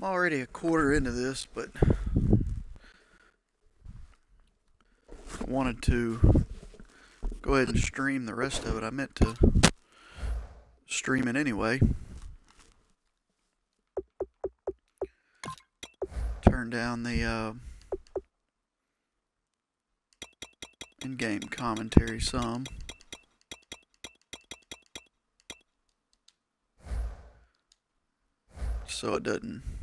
I'm already a quarter into this, but I wanted to go ahead and stream the rest of it. I meant to stream it anyway. Turn down the uh, in-game commentary some. So it doesn't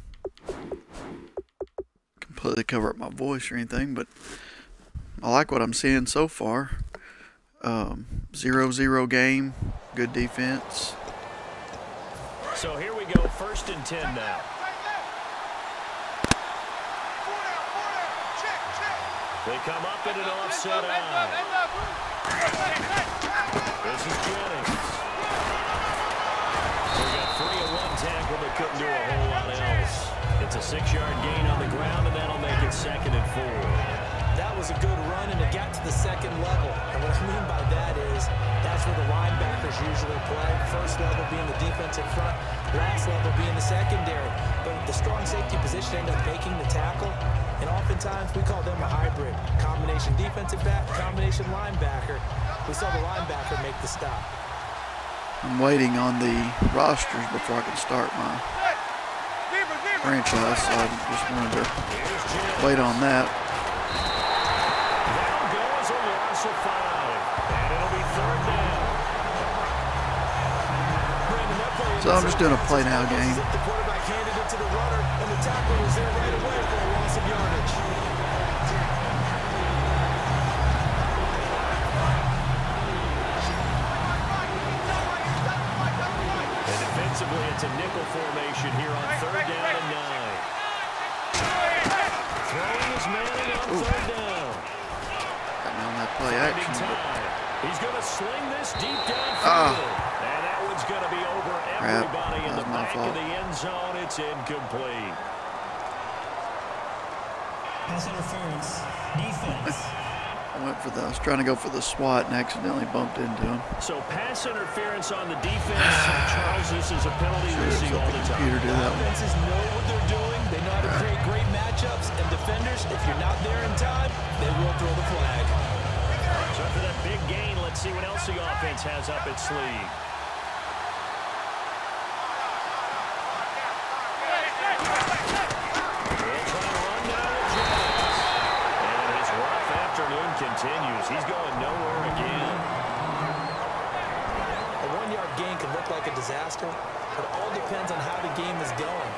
completely cover up my voice or anything, but I like what I'm seeing so far. Um, zero zero game, good defense. So here we go, first and ten now. They come up in an offset eye. Six-yard gain on the ground, and that'll make it second and four. That was a good run, and it got to the second level. And what I mean by that is that's where the linebackers usually play. First level being the defensive front, last level being the secondary. But the strong safety position ended up making the tackle. And oftentimes we call them a hybrid. Combination defensive back, combination linebacker. We saw the linebacker make the stop. I'm waiting on the rosters before I can start my franchise, so I just wanted to wait on that. So I'm just doing a play now game. Defensively, it's a nickel formation here on third down and nine. Got me on that play action. He's going to sling this deep downfield. Ah. And that one's going to be over everybody in the back fault. of the end zone. It's incomplete. Pass interference. Defense. I went for the, I was trying to go for the SWAT and accidentally bumped into him. So pass interference on the defense. Charles, this is a penalty we Should've see all the the time. computer do that one. Offenses know what they're doing. They know how to create great matchups. And defenders, if you're not there in time, they will throw the flag. So after that big gain, let's see what else the offense has up its sleeve. They'll try to run down to Jennings. And his rough afternoon continues. He's going nowhere again. A one-yard gain can look like a disaster, but it all depends on how the game is going.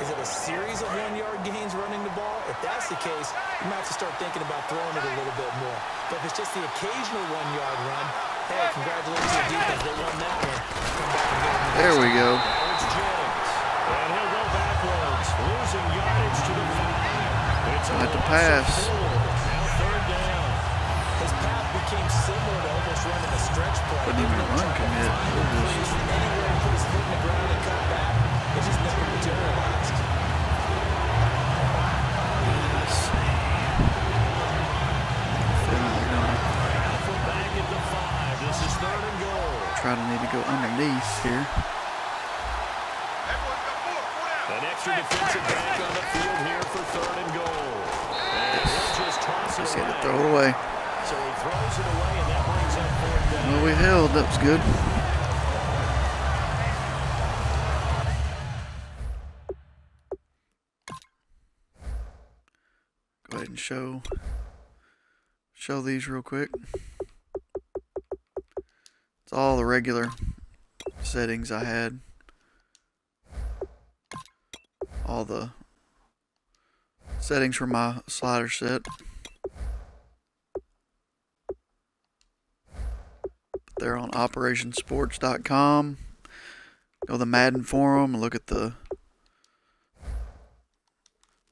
Is it a series of one-yard gains running the ball? If that's the case, you might have to start thinking about throwing it a little bit more. But if it's just the occasional one-yard run, hey, congratulations to the defense. They won that one. Come back and get them There we go. Now it's Jennings. And he'll go backwards, losing yardage to the five. It's a Had to loss of pass. Similar to almost running a stretch play. Couldn't even run commit. Just- Anywhere he put his foot in the ground and cut back, it just never materialized. Let's see. Feeling they're gonna Alpha back at the five. This is third and goal. try to need to go underneath here. An extra defensive back on the field here for third and goal. And just toss it Just had to away. So he throws it away, and that brings up fourth down. Well, we held. That was good. Go ahead and show show these real quick. It's all the regular settings I had. All the settings for my slider set. They're on operationsports.com. Go to the Madden forum and look at the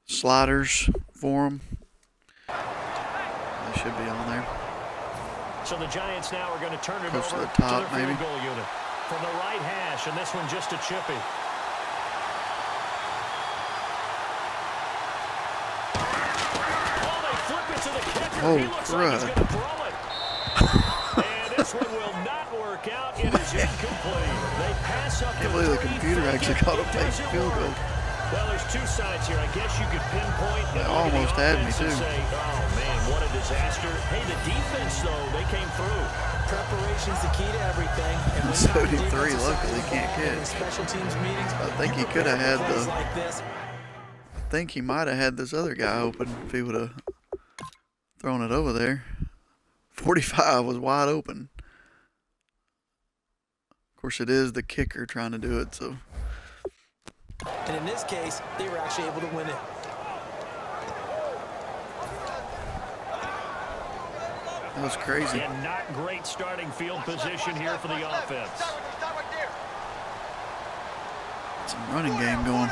sliders forum. They should be on there. So the Giants now are going to turn it Close to the top, their field maybe. goal unit. From the right hash, and this one just a chippy. Oh, they flip it to the kicker. Oh, he looks like he's crud. going to throw it. And this one will not work out. It is incomplete. They pass up Can't the believe the computer fake actually it. got a It fake doesn't field goal. work. Well, there's two sides here. I guess you could pinpoint. They and the almost had me, too. Say, oh man, what a disaster! Hey, the defense though, they came through. Preparation's the key to everything. And when So you're on the did three, defensive luckily of can't ball catch. Special teams meetings. I think he coulda had the- Like this. I think he might have had this other guy open if he would have thrown it over there. 45 was wide open. Of course, it is the kicker trying to do it, so And in this case, they were actually able to win it. that was crazy. And not great starting field position here for the offense. Some running game going.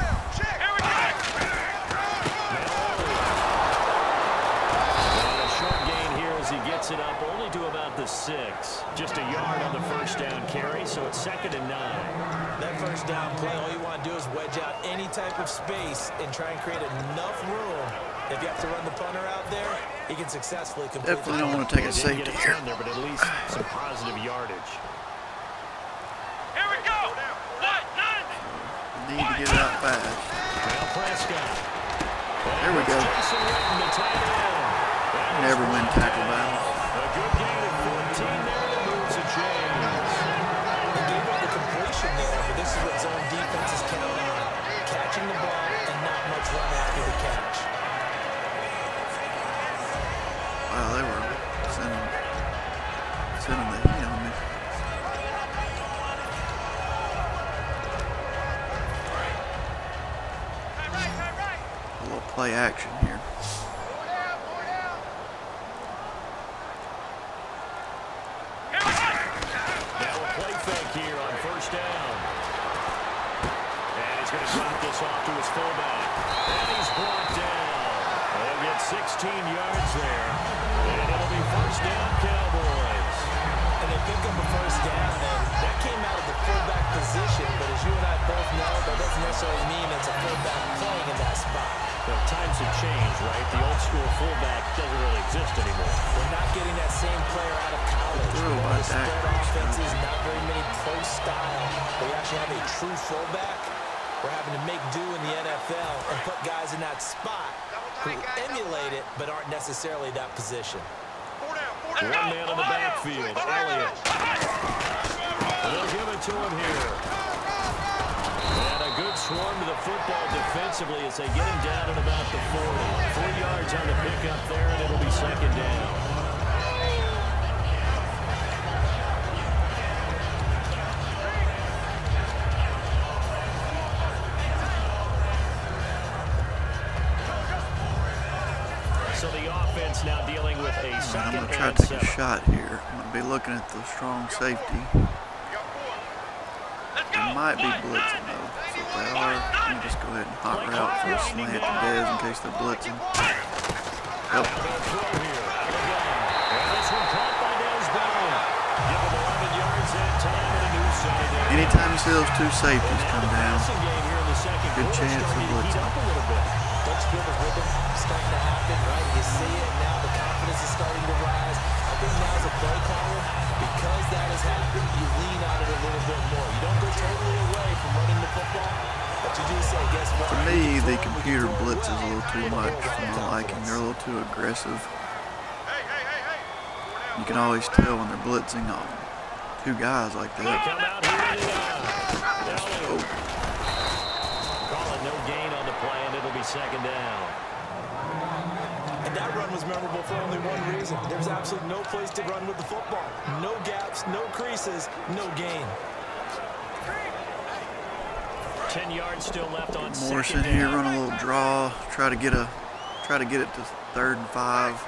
Here gets it up only to about the six. Just a yard on the first down carry, so it's second and nine. That first down play, all you want to do is wedge out any type of space and try and create enough room. If you have to run the punter out there, he can successfully complete Definitely the don't want to take a Didn't safety here. there, but at least some positive yardage. Here we go! What? None! Need to get it out fast. Now Prescott. There we go. Never win tackle battles. A good of 14 there that moves the completion there, but this is defenses count on. Catching the ball and not much run after the catch. They were sending, sending. A little play action here. Defensively as they get him down at about the 40. Three yards on the pickup there, and it'll be second down. So the offense now dealing with a And I'm going to try to take a shot here. I'm going to be looking at the strong safety. They might be blitzing let me just go ahead and route for a slant to Dez in case they're blitzing. Yep. They'll throw here. Out of the gun. And this one caught by Dez Bryant. Give him 11 yards that time and a new set of down. Anytime you see those two safeties come down, good chance of blitzing. the starting to happen, right? You see it now, the confidence is starting to rise. I think now as a play caller, because that has happened, you lean on it a little bit more. You don't go totally away from running the football, but you do say, guess what? to me, the can throw, we can computer blitz is a little too much for my liking. They're a little too aggressive. You can always tell when they're blitzing on two guys like that. come out here in the eye. Oh, Call it no gain on the play, and it'll be second down. And that run was memorable for only one reason. There was absolutely no place to run with the football. No gaps, no creases, no gain. 10 yards still left on Morrison here, down. run a little draw, try to get a, try to get it to third and five.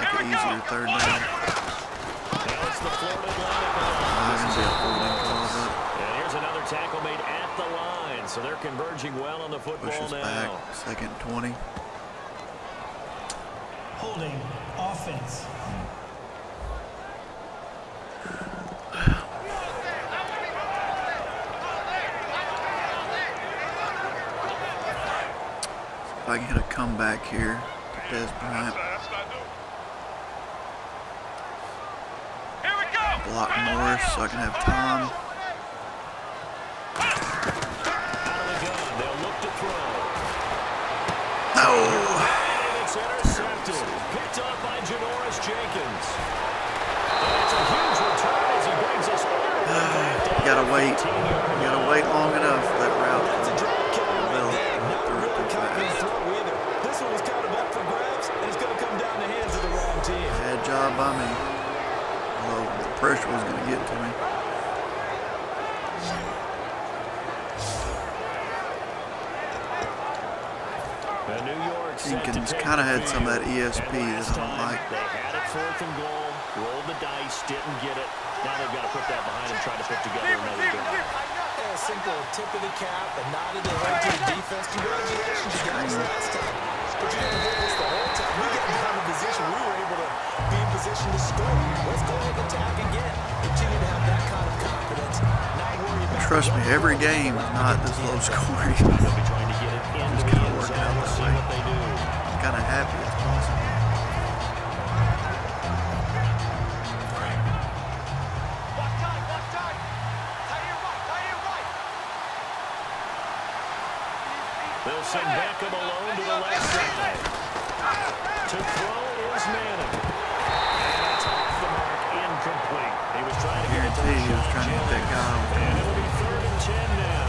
Make it easier third down. Now it's the Florida Atlantic on the gonna be a holding call, but And here's another tackle made at the line. So they're converging well on the football push us now. back. Second 20. Holding. Offense. If I can hit a comeback here, Dez Bryant. Here we go. Block Morris so I can have time. Out of the gun. They'll look And it's intercepted. Picked up by Janoris Jenkins. And it's a huge return as he brings us all the way back down You gotta wait. You gotta wait long enough for that route. That's a drop kick right Develop. there. Not a real confident Fast. throw either. This one was kind of up for grabs, and it's to come down the hands of the wrong team. Bad job by me. Although the pressure was gonna get to me. New York Jenkins kinda had some of that. ESP that I don't like. They had it fourth and goal, rolled the dice, didn't get it. Now they've got to put that behind them, try to put together another drive. Yeah, a simple tip of the cap, a nod of the head to the defense. Congratulations, you guys, mm-hmm. last time. But you didn't hold us the whole time. We got down in position. We were able to be in position to score. Let's go ahead and attack again. Continue to have that kind of confidence. Not worry about Trust me, every game is not this low scoring. They'll send Beckham alone to the left side. To throw is Manning. And it's off the mark, incomplete. He was trying to get it to Guarantee he was trying to hit that guy. And it'll be third and ten now.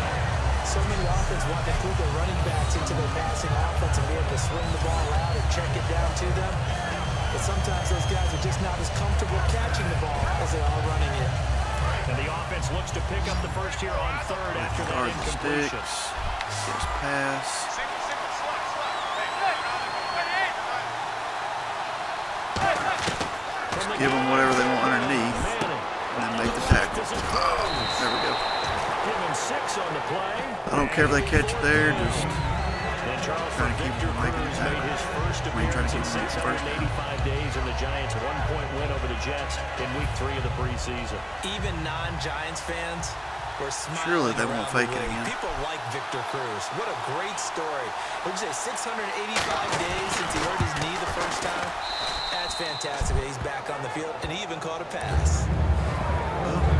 So many offense want to include their running backs into their passing offense and be able to swing the ball out and check it down to them. But sometimes those guys are just not as comfortable catching the ball as they are running it. And the offense looks to pick up the first here on third after that the incompletion. sticks. Just pass. Single, single, slot, slot. Hey, hey, From the Give them whatever they want underneath. And then make the tackle. Does it? There we go. Give him six on the play. I don't care if they catch it there. Just And Trying to keep Victor him making Cruz the made tackle. his first I mean, trying to appearance keep him the first 685 days in the Giants' one-point win over the Jets in Week Three of the preseason. Even non-Giants fans were smiling Surely they won't fake it again. People like Victor Cruz. What a great story. Would you say 685 days since he hurt his knee the first time? That's fantastic. that He's back on the field, and he even caught a pass.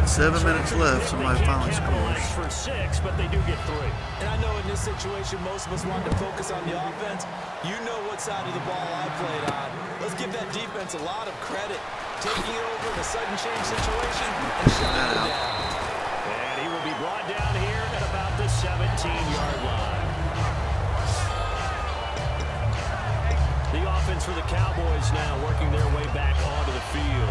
seven minutes left. Somebody finally scores. for six, but they do get three. And I know in this situation, most of us want to focus on the offense. You know what side of the ball I played on. Let's give that defense a lot of credit. Taking it over in a sudden change situation and shutting it That out. down. And he will be brought down here at about the 17-yard line. For the Cowboys now working their way back onto the field.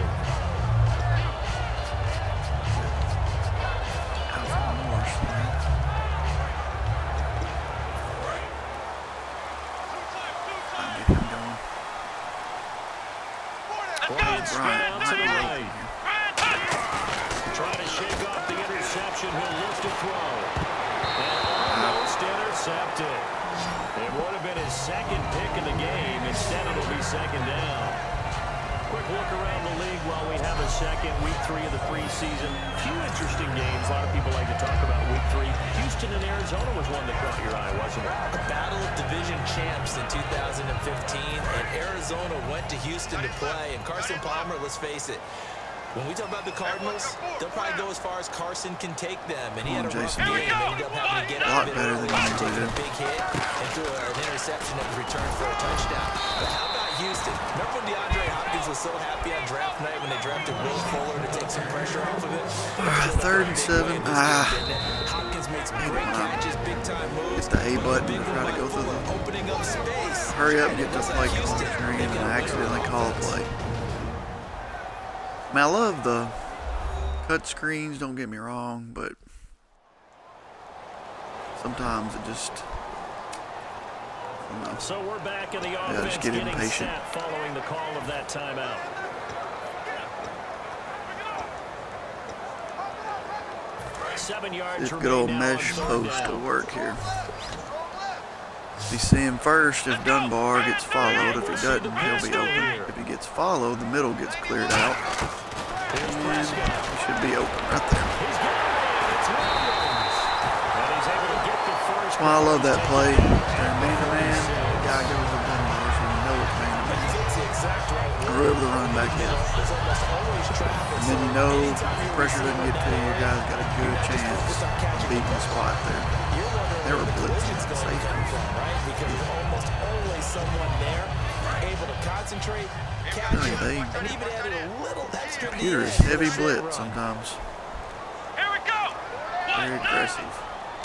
Second. Week three of the preseason. Few interesting games. A lot of people like to talk about week three. Houston and Arizona was one that caught your eye, wasn't it? A battle of division champs in 2015, and Arizona went to Houston to play. And Carson Palmer, let's face it, when we talk about the Cardinals, they'll probably go as far as Carson can take them. And he had a Come rough Jason. game. Ended up having to get A out lot of it better early, than you taking a did. big hit and threw an interception that was returned for a touchdown. But how about Houston? Remember when DeAndre Hopkins was so happy on draft night when they drafted Will Fuller to take some pressure off of it? Ah, third and seven. Ah. Hopkins made some great catches, big time moves. Hit the A button and try to go through the opening up space. hurry up get to wasn't play Houston screen and I accidentally call a play. I mean, I love the cut screens, don't get me wrong, but sometimes it just, So we're back in the just offense get getting impatient. set following the call of that timeout. Seven yards This good old mesh post will work here. See, seeing first if Dunbar gets followed. If he doesn't, he'll be open. If he gets followed, the middle gets cleared out. And he should be open right there. He's got it. It's Williams. And he's able to get the first. That's why I love that play. Or word. the running back is. There's almost always traffic. And then you know pressure doesn't get to you, your guys got a good chance of beating the spot there. They were blitzing the to safeties. from, right? Because there's almost always someone there able to concentrate, catch Really, it, and even added a little extra Computer is DN for a heavy blitz sometimes. Here we go. Very aggressive.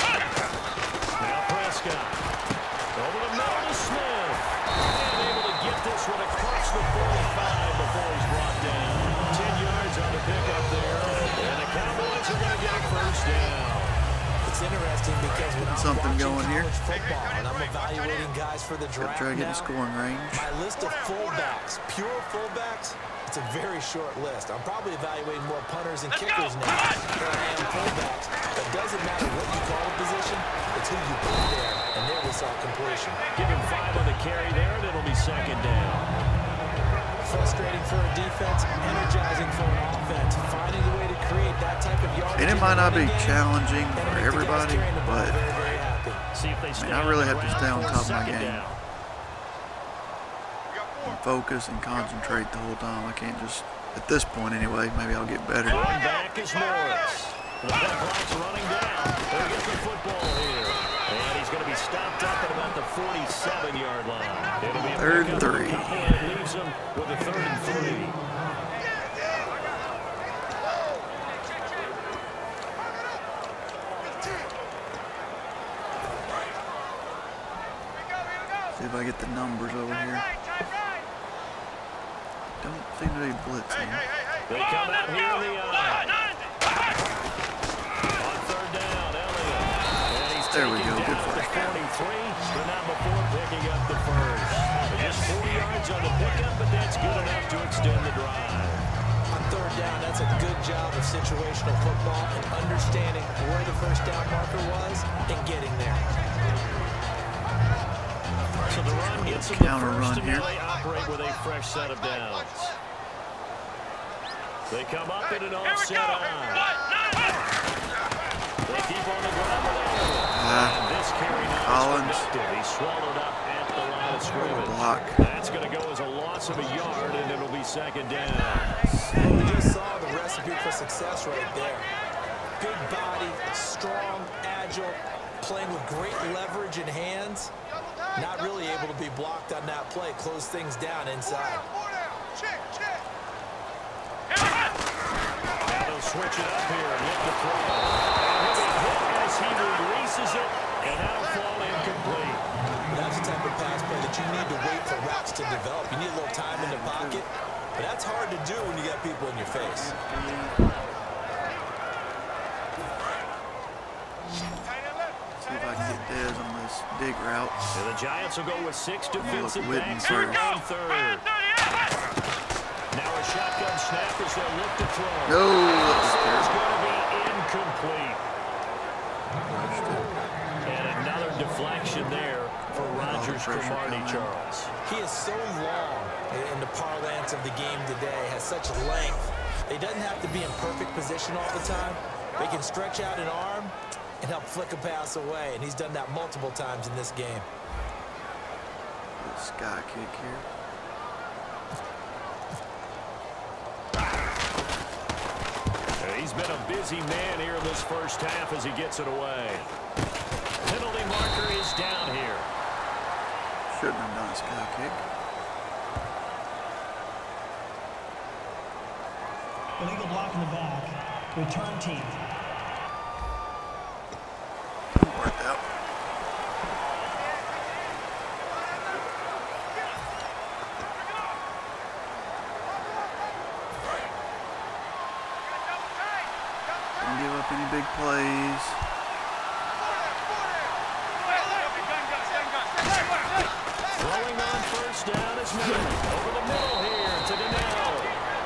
Now Prescott. Over the middle Smith. And able to get this one across the 45 get a first down. It's interesting because when I'm something going here. football and I'm evaluating guys for the draft try to get now, scoring range. my list of fullbacks, pure fullbacks, it's a very short list. I'm probably evaluating more punters and kickers now than I am fullbacks. But it doesn't matter what you call a position, it's who you put there. And there we saw completion. Give him five on the carry there, and it'll be second down. Frustrating for a defense, energizing for an offense. Finding a way to create that type of yardage. And it might not be challenging for make the guys everybody, carrying the ball but very, very happy. See if they stay I really have to stay on top of my game. and focus and concentrate the whole time. I can't just, at this point anyway, maybe I'll get better. Going back is Morris. The running down. They'll the football here. And he's going to be stopped up at about the 47-yard line. It'll be Third pickup three. couple, and it leaves them with a third and three. See if I get the numbers over here. Don't seem to be blitzing. They come out here in the eye. On third down, Elliott. There we go. Good down at the 43, but not before picking up the first. Just 40 yards on the pickup, but that's good enough to extend the drive. On third down, that's a good job of situational football and understanding where the first down marker was and getting there. So the run gets them Counter the first, run here. they operate with a fresh set of downs. They come up in an offset I. They keep on the ground with Elliott. Ah, And this carry Collins. is productive. He's swallowed up at the line of scrimmage. block. That's going to go as a loss of a yard, and it'll be second down. We just saw the recipe for success right there. Big body, strong, agile, playing with great leverage in hands. Not really able to be blocked on that play. Close things down inside. They'll switch it up here and look to throw. And he'll hit as he releases it, and that'll fall incomplete. That's the type of pass play that you need to wait for routes to develop. You need a little time in the pocket, but that's hard to do when you got people in your face. See if I can get Dez on this route. And the Giants will go with six defensive backs first. here on third. Now a shotgun snap as they'll look to throw. No, that was This is terrible. going to be incomplete. And another deflection there for Rodgers pressure Cromartie. Charles. He is so long in the parlance of the game today, has such length. They doesn't have to be in perfect position all the time. They can stretch out an arm and help flick a pass away, and he's done that multiple times in this game. Sky kick here. And He's been a busy man here in this first half as he gets it away. Penalty marker is down here. Shouldn't have done a sky kick. Illegal block in the back. Return team. Didn't work out. Didn't give up any big plays. Throwing on first down is Miller. Over the middle here to Donnell.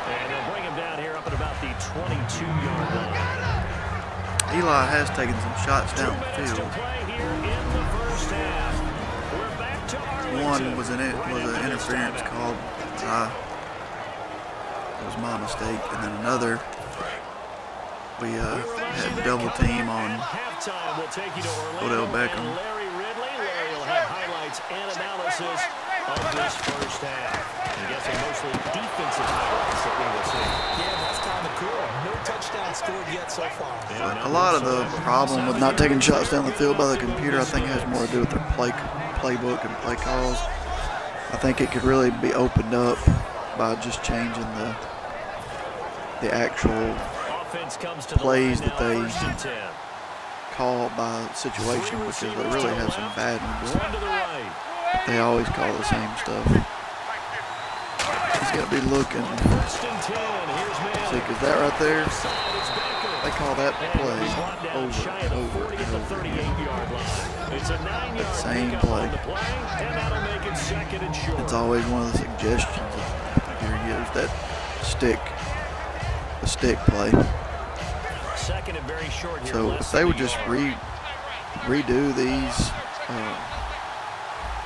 And they'll bring him down here up at about the 22-yard line. Eli has taken some shots Two down the minutes to field. play here in the first half. We're back to Arlington. One was an was an interference called. Uh, it was my mistake, and then another. We uh, had double team on Halftime, we'll take you to Orlando Odell Beckham. and Larry Ridley. Larry will have highlights and analysis of this first half. I'm guessing mostly defensive highlights that we will see. No touchdown scored yet so far. A lot of the problem with not taking shots down the field by the computer, I think, has more to do with their play playbook and play calls. I think it could really be opened up by just changing the the actual Offense comes to the plays that they- first and 10. call by situation because they really have some bad ones. One to the right. They always call the same stuff. He's got to be looking. First and 10. Here's Manning. See, because that right there, they call that play over and over and over 38 again. same play. It's always one of the suggestions here gives that stick, the stick play. Second and very short here. So if they would just re redo these uh,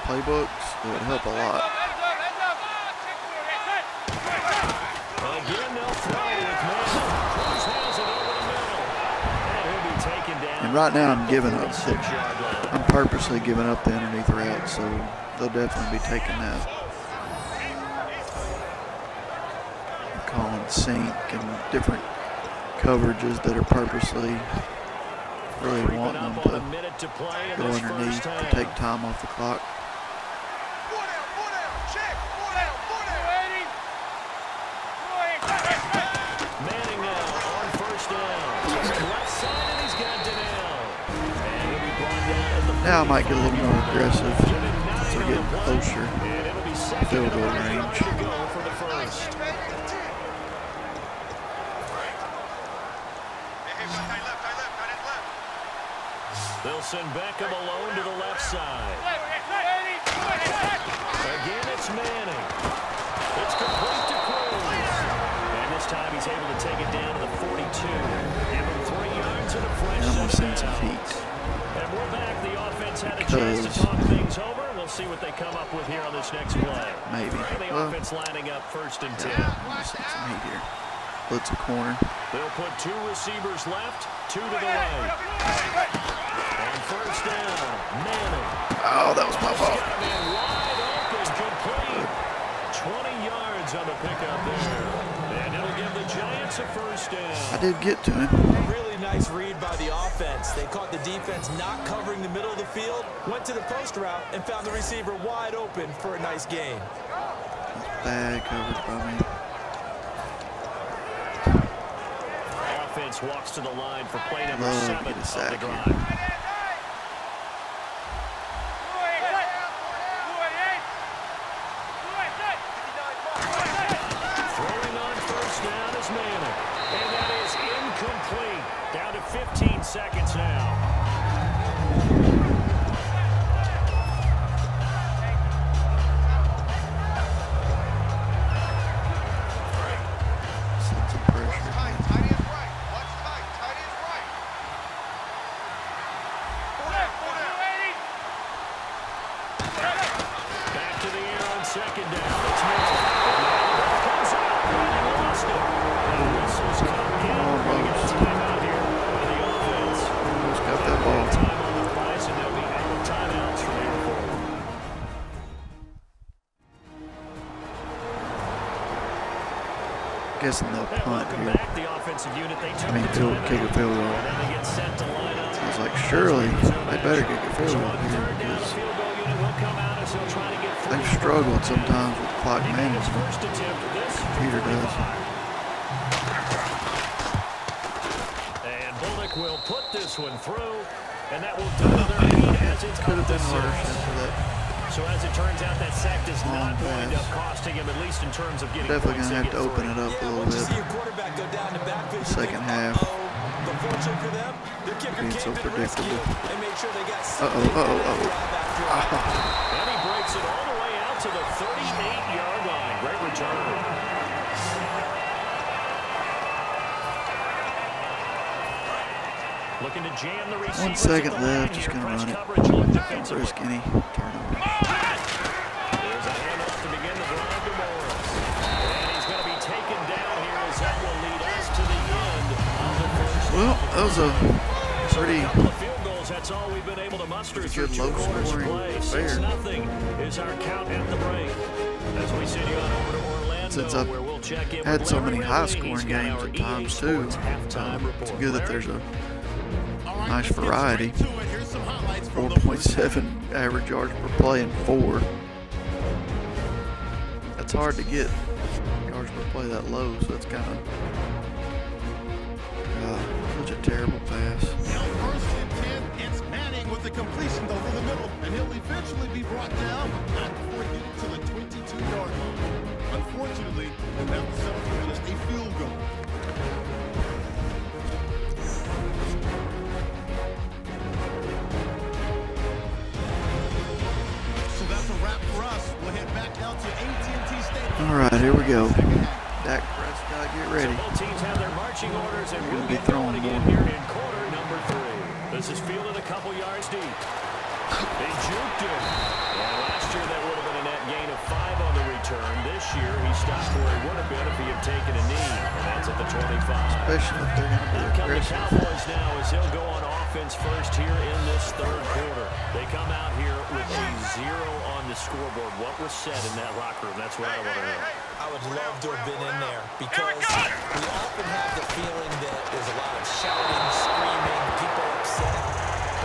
playbooks, it would help a lot. Again, they'll throw with Manning. Cruz has it over the middle. And he'll be taken down. And right now I'm giving up. Six-yard. I'm purposely giving up the underneath route, so they'll definitely be taking that. Calling sink and different coverages that are purposely really wanting them to go underneath to take time off the clock. Manning Now I might get a little more aggressive as we get closer. And it'll be second Field goal range. yard to go for the first. They'll send Beckham alone to the left side. Again, it's Manning. It's complete to Cruz. And this time he's able to take it down to the 42. Give him three yards and a fresh And I'm set gonna send of heat. And we're back. The offense had a chance to talk things over. We'll see what they come up with here on this next play. Maybe. And the Well, offense lining up first and 10. yeah, I'm gonna send here. Blitz a corner. They'll put two receivers left, two to the right. On first down, Manning. Oh, that was my fault. Got wide open, complete. 20 yards on the pickup there. And it'll give the Giants a first down. I did get to him. A really nice read by the offense. They caught the defense not covering the middle of the field, went to the post route, and found the receiver wide open for a nice game. Bad coverage by me. Offense walks to the line for play number Love seven get of the drive. And will put this one through, and that will double their lead as it's Could have up to been worse six. after that. So as it turns out, that sack does Long not wind up costing him, at least in terms of getting Definitely gonna have to open it up a little bit. quarterback go down the backfield, you Second half. uh-oh. For them, the kicker Being came so to the rescue predictable. and made sure they got Uh-oh, uh-oh, out of uh-oh. drive. Ah. And he breaks it all the way out to the 38-yard line. Great return. Looking to jam the receivers One second left, just gonna run it. coverage look Don't defensively. risk any turnover. There's a handoff to begin the drive to Morris. And he's going to be taken down here as that will lead us to the end of the first Well, that was a pretty that's all we've been able to muster Pretty through good two low quarters of scoring play. affair. 6 nothing is our count at the break. As we send you on over to Orlando, Since I've we'll had so many high-scoring games at times too. Um, it's good that there's a nice variety. straight to it. Here's some highlights from the first 4.7 average yards per play and four. That's hard to get yards per play that low, so it's kind of uh, such a terrible pass. Now first and 10, it's Manning with the completion over the middle, and he'll eventually be brought down not before getting to the 22-yard line. Unfortunately, have to settle just a field goal. Go. Dak Prescott, get ready. So both teams have their marching orders, and we'll be get going throwing again more. here in quarter number three. This is fielded a couple yards deep. They juked him. And last year that would have been a net gain of five on the return. This year he stopped where he would have been if he had taken a knee. And that's at the 25. Especially if they're going to be Here come the. Cowboys now as he'll go on offense first here in this third quarter. They come out here with a zero on the scoreboard. What was said in that locker room? That's what I want to know. I would love to have been in there because we often have the feeling that there's a lot of shouting, screaming, people upset.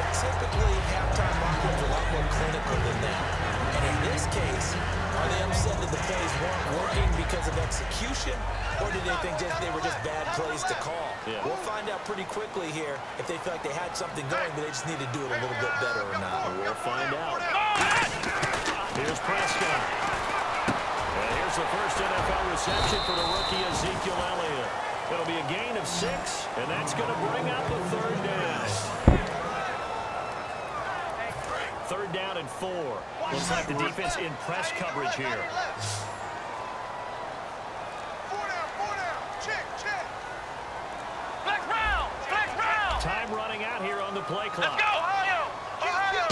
But typically, halftime locker rooms are a lot more clinical than that. And in this case, are they upset that the plays weren't working because of execution? Or did they think just they were just bad plays to call? Yeah. We'll find out pretty quickly here if they feel like they had something going, but they just need to do it a little bit better or not. We'll find out. Here's Prescott. The first NFL reception for the rookie Ezekiel Elliott. It'll be a gain of six, and that's going to bring out the third down. Third down and four. Looks like the defense in press coverage here. Four down, four down. Check, check. Black round, black round. Time running out here on the play clock. Ohio, Ohio.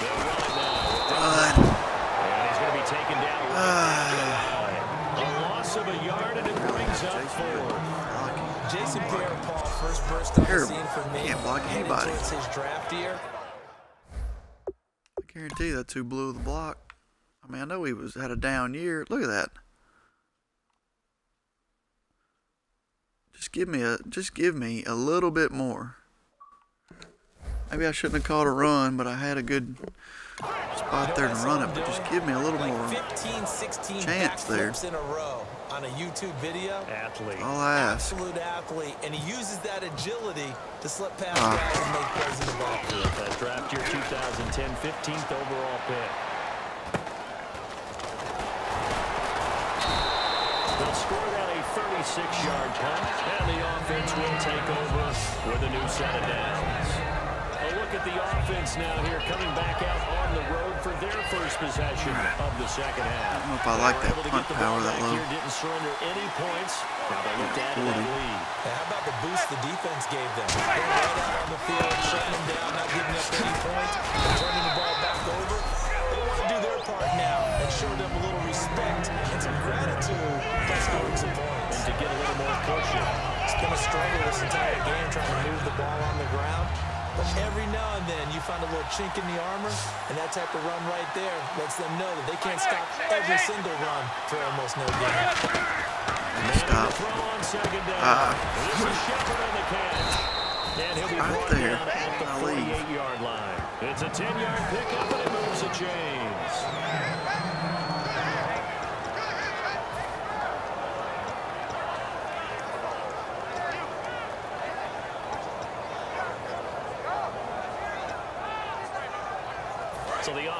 They'll run it now. Run. And he's going to be taken down. A loss of a yard, and it up. Jason Pierre-Paul first burst on the scene for me. Can't block anybody. towards his draft year. I guarantee that's who blew the block. I mean, I know he was had a down year. Look at that. Just give me a just give me a little bit more. Maybe I shouldn't have called a run, but I had a good spot there to run it. But just give me a little more. 15, chance there. Backflips in a on a YouTube video. Athlete. All I ask. Absolute athlete, and he uses that agility to slip past Ah. guys and make plays in the backfield. That draft year 2010, 15th overall pick. They'll score that a 36-yard punt, and the offense will take over with a new set of downs. A look at the offense now here, coming back out on the road for their first possession of the second half. I don't know if I like that were able to punt the power that back low. Here, didn't surrender any points. Now they looked at that 40. lead. Now, how about the boost the defense gave them? Going right out on the field, shutting them down, not giving up any points, and turning the ball back over. They want to do their part now and show them a little respect and some gratitude by scoring some points. And to get a little more cushion. It's been a struggle this entire game trying to move the ball on the ground. But every now and then you find a little chink in the armor, and that type of run right there lets them know that they can't stop every single run for almost no gain. Stop. Throw on second down. Ah. This is Shepard on the catch. And he'll be Right there. At the 48-yard line. It's a 10-yard pickup, and it moves the chains.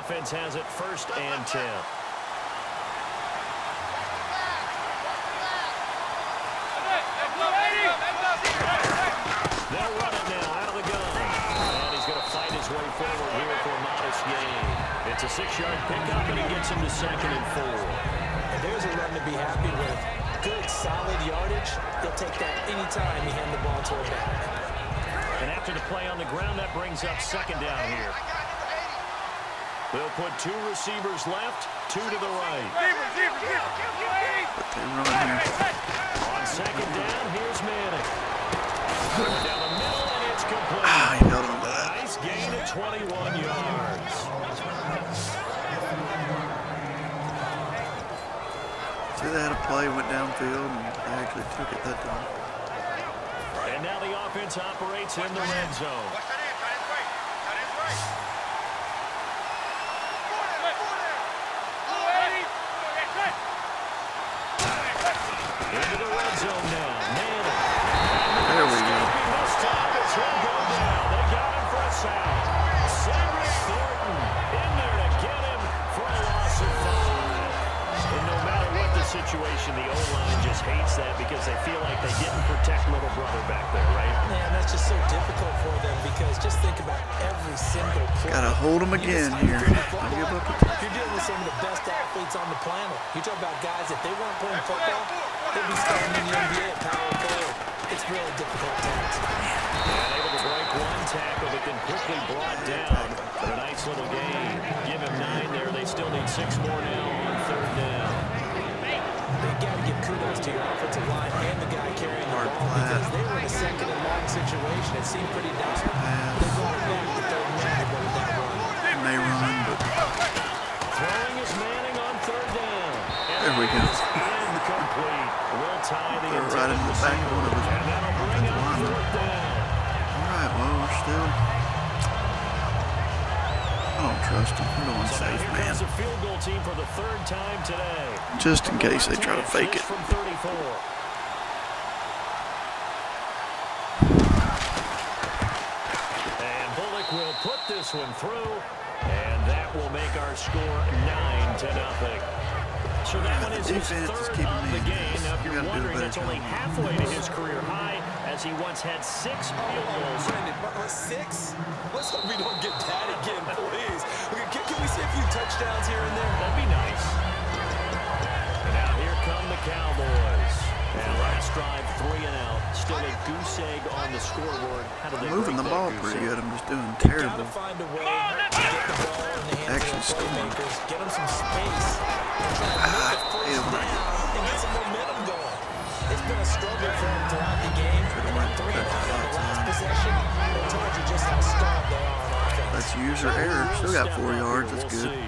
Offense has it first and 10. They'll run it now out of the gun. And he's going to fight his way forward here for a modest gain. It's a six-yard pickup, and he gets him to second and four. And there's a run to be happy with. Good, solid yardage. He'll take that anytime you hand the ball to a back. And after the play on the ground, that brings up second down here. They'll put two receivers left, two to the right. But they here. On second down, here's Manning. Down the middle, and it's complete. Ah, he held on to that. Nice gain of 21 yards. See, they had a play, went downfield, and they actually took it that time. And now the offense operates in the red zone. Gotta hold You again here. you're Don't give up You're dealing with some of the best athletes on the planet. You talk about guys, if they weren't playing football, they'd be starting in the NBA at power forward. It's really difficult task. And able to break one tackle, but then quickly brought down. But a nice little gain. Give him nine there. They still need six more now on third down. They got to give kudos to your offensive line and the guy carrying the ball because they were in a second and long situation. It seemed pretty dire. They brought it back May run, but Throwing is Manning on third down. And There we go. that is Incomplete. Will tie the They're right in the back of one of his And that'll bring offensive up linemen. all right. Well, we're still. I don't trust him. We're going safe, man. comes the field goal team for the third time today. Just in case they try to fake it. From 34. And Bullock will put this one through, and that will make our score nine to nothing. So that one is his Defense is third keeping of me the game. this. Now, if you're gotta do a wondering, better that's only halfway to his career high, as he once had six field goals. Brandon, what, what, six? Let's hope we don't get that again, please. Okay, can, can we see a few touchdowns here and there? That'd be nice. And now here come the Cowboys. And last drive, three and out. Still a goose egg on the scoreboard. How do they Moving the ball pretty egg? good. I'm just doing terrible. find a way to get the ball in the Actually scoring. get them some space, and Ah, make the first and get some momentum going. It's been a struggle for them throughout the game. And went that three and out on the last possession, they told you just how stalled they are on offense. That's user error. Still got four yards. here, That's we'll good.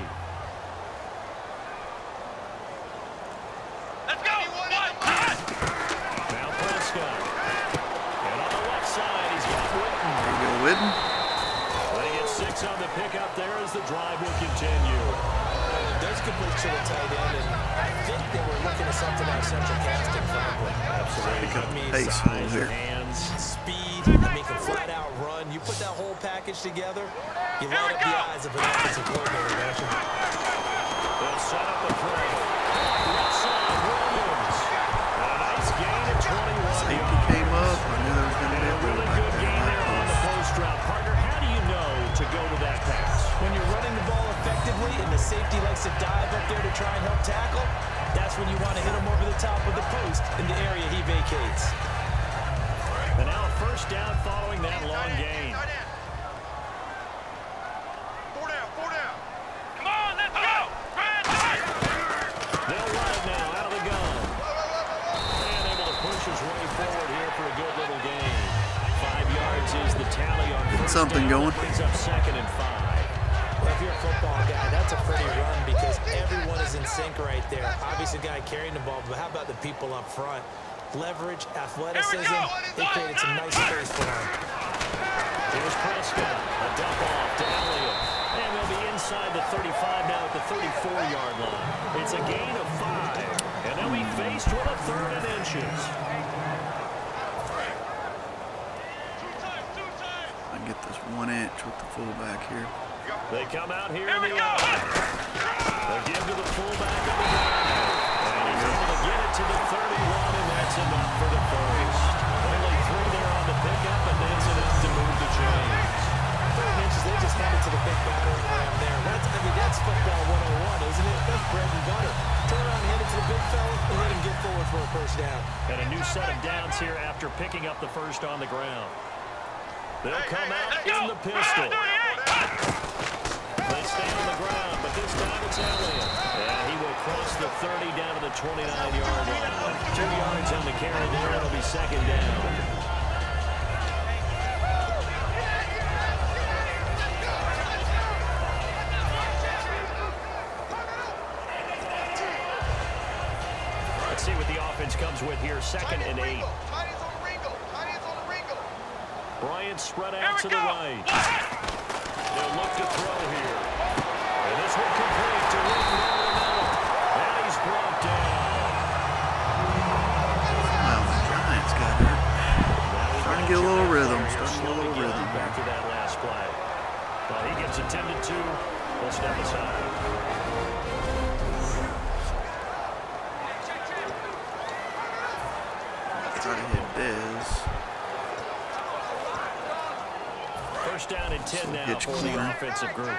Pick up I mean, pace a Size little here. hands. Speed, I mean, can flat out run. You put that whole package together, you light up the eyes of an offensive coordinator, don't you? They'll set up the throw. Left side, Williams. And a nice gain at 21 Safety came up. I knew there was going to be a a really good there. gain there on the post. post route. Partner, how do you know to go to that pass? When you're running the ball effectively and the safety likes to dive up there to try and help tackle, that's when you want to hit him over the top of the post in the area he vacates. And now a first down following that long gain. Tight end. Four down. Four down. Come on. Let's go. Grand. They'll run it now out of the gun. And able to push his way forward here for a good little gain. Five yards is the tally on first something down. going. Brings up second and five. Well, if you're a football guy, that's a pretty run because everyone is in sync right there. Obviously, the guy carrying the ball, but how about the people up front? Leverage, athleticism, they created some nice space for him. Here's Prescott. A dump off to Elliott. And they'll be inside the 35 now at the 34-yard line. It's a gain of five. And they'll be faced with a third and inches. Two times. Two times. I can get this one inch with the fullback here. They come out here Here in we the go. They give to the fullback of the ground. And he's able to get it to the 31, and that's enough for the first. Only three there on the pickup, and that's enough to move the chains. Third inches, they just hand it to the big battering ram there. That's, I mean, that's football 101, isn't it? That's bread and butter. Turn around, hand it to the big fella, and let him get forward for a first down. And a new set of downs here after picking up the first on the ground. They'll come out in the pistol. 38. They stay on the ground, but it's Elliott. And he will cross the 30 down to the 29-yard line. Two yards on the carry there. It'll be second down. Let's see what the offense comes with here second and eight. Tight ends on the Ringo. Tight ends on the Ringo. Bryant spread out to the right. They'll look to throw here. And this one complete to the middle. And he's brought down. Wow, the Giants got hurt. Starting to get a little rhythm, starting to get a slowly little getting rhythm. Back to that last play. Well, he gets attended to. We'll step aside. Try to hit Dez. First down and 10 now for the offensive group.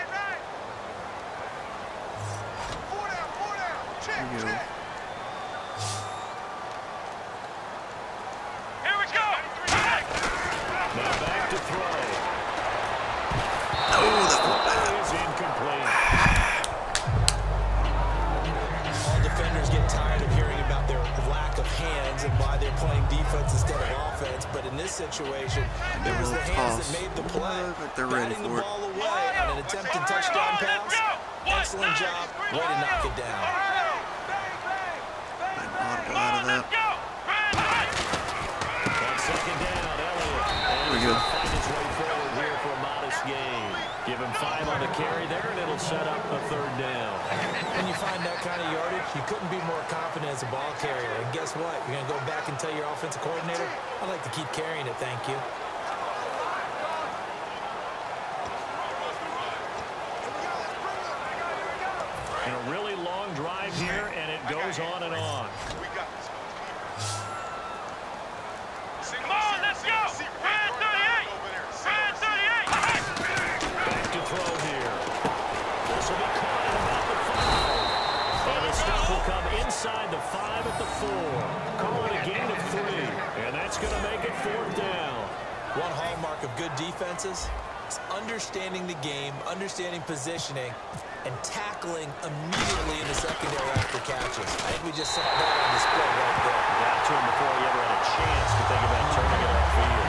Positioning, and tackling immediately in the secondary after catches. I think we just saw that on display right there. Got to him before he ever had a chance to think about turning it upfield.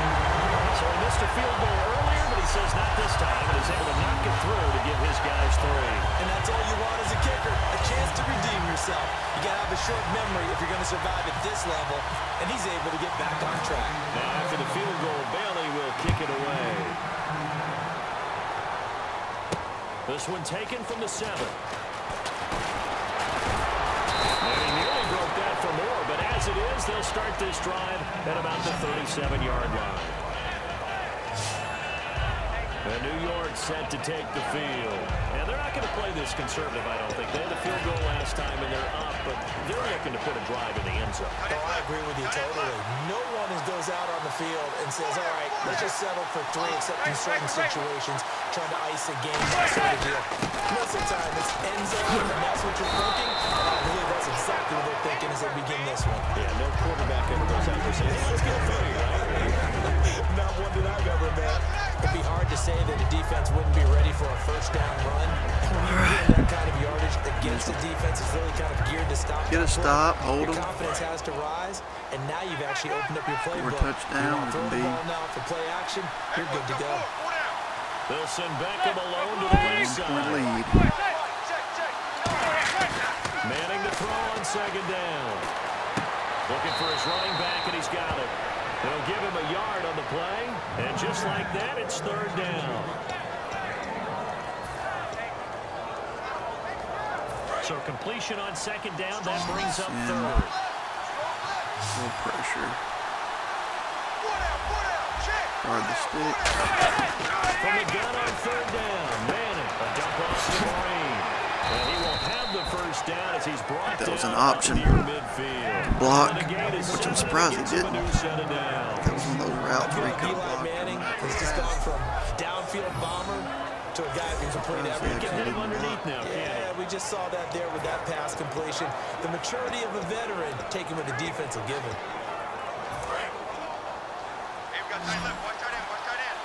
So he missed a field goal earlier, but he says not this time, and he's able to knock it through to give his guys three. And that's all you want as a kicker, a chance to redeem yourself. You got to have a short memory if you're going to survive at this level, and he's able to get back on track. Now after the field goal, Bailey will kick it away. This one taken from the seven. And he nearly broke that for more, but as it is, they'll start this drive at about the 37-yard line. Set to take the field. And they're not going to play this conservative, I don't think. They had the field goal last time, and they're up, but they're looking to put a drive in the end zone. Oh, I agree with you totally. No one goes out on the field and says, all right, let's just settle for three, except in certain situations, trying to ice a game, that sort of deal. Most of the time, it's end zone, and that's what you're thinking. And I believe that's exactly what they're thinking as they begin this one. Yeah, no quarterback ever goes out there saying, hey, let's get a three, right? Not one that I've ever met. It'd be hard to say that a defense wouldn't be ready for a first down run. And when you're getting that kind of yardage against a defense is really kind of geared to stop. Get a stop, hold Your 'em. confidence has to rise, and now you've actually opened up your playbook. touchdowns You throw the ball now for play action, you're good to go. Four. They'll send Beckham alone to the One right side. lead. Check, check. Manning to throw on second down. Looking for his running back, and he's got it. They'll give him a yard on the play, and just like that, it's third down. So completion on second down, that brings up third. No pressure. Four down, four down. Check. Guard the stick. From the gun on third down, Manning, a dump off to Vereen. And he will have the first down as he's brought That was an option. near midfield. block, And the gain is which I'm surprised he gets him a didn't. new set of downs. That was one of those routes where he could Eli have blocked. Manning has just gone from downfield bomber to a guy who can complete Surprised he everything. Can hit him underneath now. Yeah, we just saw that there with that pass completion. The maturity of a veteran taking with the defense will give him. Hey, we got tight left. Watch tight end. Watch tight end.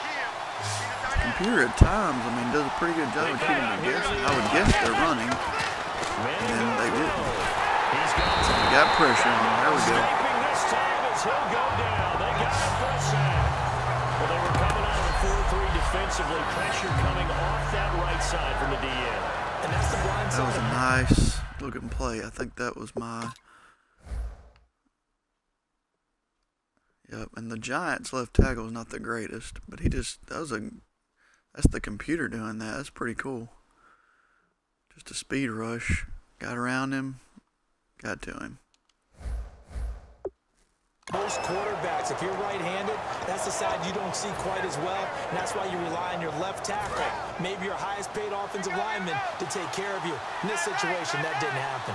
Kim. See the tight end. Computer at times, I mean, does a pretty good job of keeping me guessing. I would guess they're running. And they didn't. He's got pressure on them. There we go. Escaping this time as he'll go down. They got him for a sack. Well, they were coming out of the 4-3 defensively. Pressure coming off that right side from the. And that's the blind That was a side. nice looking play. I think that was my Yep, and the Giants' left tackle is not the greatest, but he just that was a that's the computer doing that. That's pretty cool. Just a speed rush. Got around him, got to him. Most quarterbacks, if you're right-handed, that's the side you don't see quite as well, and that's why you rely on your left tackle, maybe your highest-paid offensive lineman, to take care of you. In this situation, that didn't happen.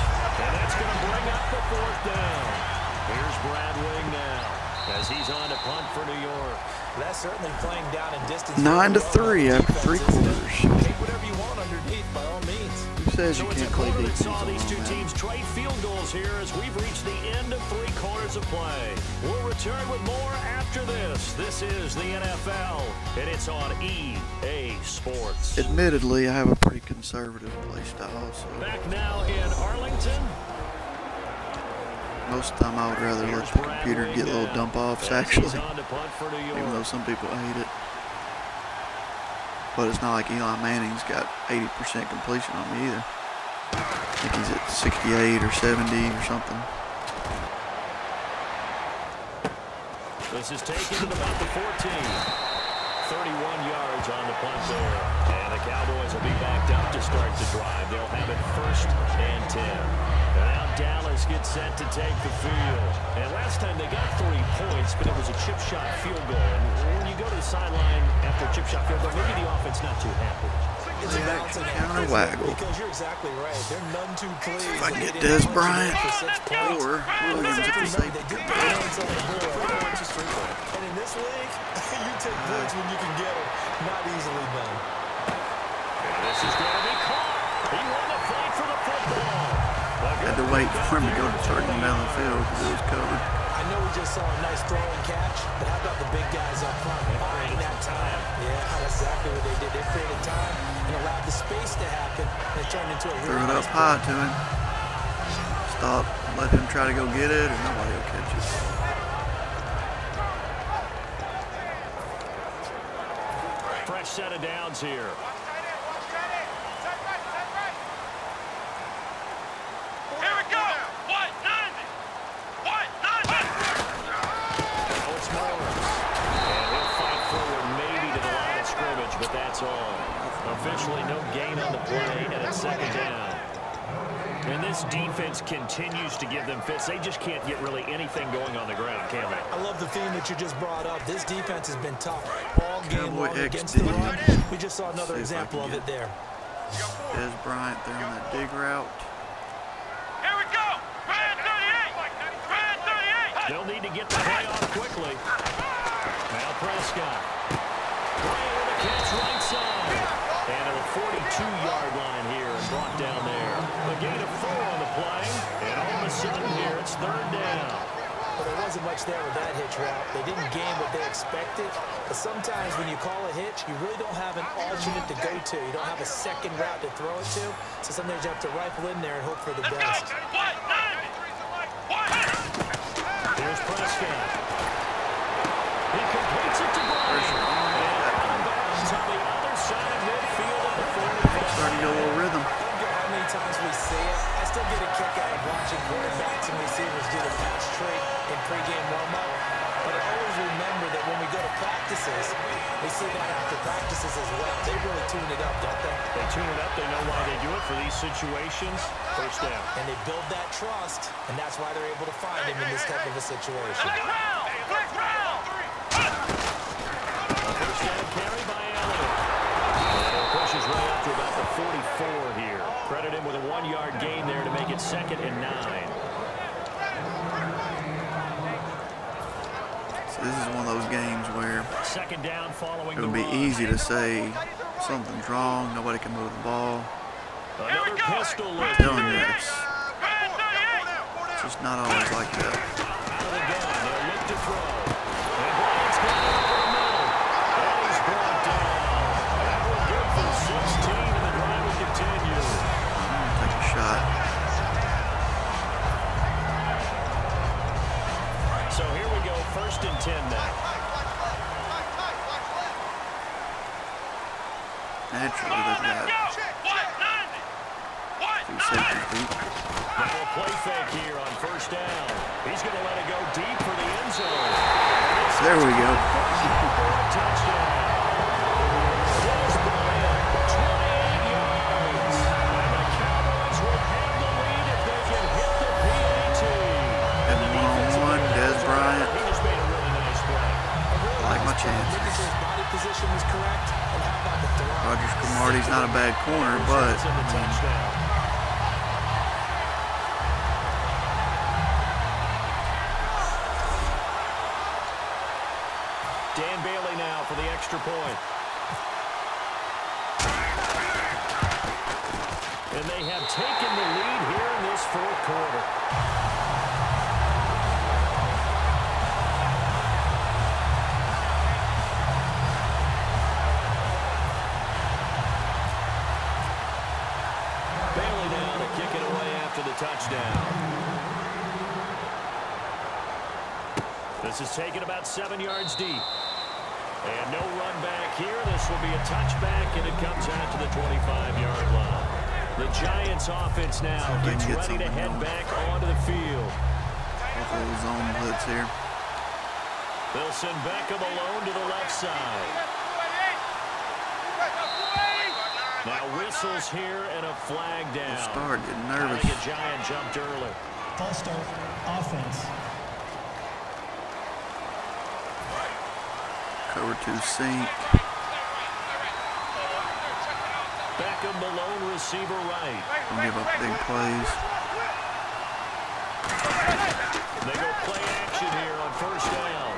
48-yard line. It'll be a pickup of 10 yards. And that's going to bring up the fourth down. Here's Brad Wing now as he's on to punt for New York. That's certainly playing down in distance. Nine to three after three defense, isn't it? quarters. Take whatever you want underneath, by all means. Who says So it's a can't play quarter that defense saw these two teams trade field goals here as we've reached the end of three quarters of play. We'll return with more after this. This is the NFL, and it's on EA Sports. Admittedly, I have a pretty conservative play style, so Back now in Arlington. Time I would rather let the computer get a little dump offs actually, even though some people hate it. But it's not like Eli Manning's got 80% completion on me either. I think he's at 68 or 70 or something. This is taken about the 14. 31 yards on the punt there. And the Cowboys will be backed up to start the drive. They'll have it first and 10. And now Dallas gets set to take the field. And last time they got three points, but it was a chip shot field goal. And when you go to the sideline after a chip shot field goal, maybe the offense not too happy. It's a balancing act, Counter waggle. Because you're exactly right. They're none too pleased. If I that get they Dez punch it in Bryant for six points. or Williams at the Remember, safety. they did put points on the board. And in this league, you take points when you can get them. Not easily done. And this is going to be caught. He won the fight for the football. Had to wait for him to go to turn him down the field because it was covered. I know we just saw a nice throw and catch, but how about the big guys up front buying that time? Yeah, that's exactly what they did. They created time and allowed the space to happen, and it turned into a Threw really it up nice high to him. Stop, let him try to go get it, or nobody will catch it. Fresh set of downs here. Here we go. White, 90. White, 90. Oh, it's Morris. And he'll fight forward maybe to the line of scrimmage, but that's all. Officially no gain on the play, and it's second down. And this defense continues to give them fits. They just can't get really anything going on the ground, can they? I love the theme that you just brought up. This defense has been tough all game Cowboy long against XD. the run. We just saw another See example of it there. Dez Bryant there on that dig route. Here we go. Brand 38. Brand 38. They'll need to get the play off quickly. Now Prescott. Bryant with a catch right side. And at a 42-yard line here and brought down there. A gain of four on the play. And all of a sudden here, it's third down. But there wasn't much there with that hitch route. They didn't gain what they expected. But sometimes when you call a hitch, you really don't have an alternate to go to. You don't have a second route to throw it to. So sometimes you have to rifle in there and hope for the Let's best. go. White, 90. White. Here's Prescott. He completes it to Bryant. On And it. out of bounds on the other side of midfield at the 45. Starting to get a little rhythm. I don't care how many times we see it. I still get a kick out of watching quarterbacks and receivers do the pass trick in pregame warm-up. But I always remember that when we go to practices, we see that after practices as well. They really tune it up, don't they? They tune it up. They know why they do it for these situations. First down. And they build that trust, and that's why they're able to find him in this type of a situation. Black round. Black round. First down carry by Elliott. And he pushes right up to about the 44 here. Credit him with a one-yard gain there to make it second and nine. So this is one of those games where Second Second down following It would be run. easy to say something's wrong, nobody can move the ball. Another pistol I'm look telling you, it's, it's just not always like that. Naturally, they've got two deep. Now a play fake here on first down. He's going to let it go deep for the end zone. There we go. Touchdown. Dez Bryant, 28 yards. And the Cowboys will have the lead if they can hit the PAT. And one-on-one, Dez Bryant. He just made a really nice play. I like my chances. his body position was correct. Rodgers Cromartie's not a bad corner, but in. Dan Bailey now for the extra point. And they have taken the lead here in this fourth quarter. This is taken about seven yards deep. And no run back here. This will be a touchback, and it comes out to the 25-yard line. The Giants offense now They gets ready to head back onto the field. hopefully zone blitz here. They'll send Beckham alone to the left side. Now whistles here and a flag down. start getting I nervous. think a Giant jumped early. False start. Offense. Cover two sink. Beckham, the lone receiver right. Don't give up big plays. They go play action here on first down.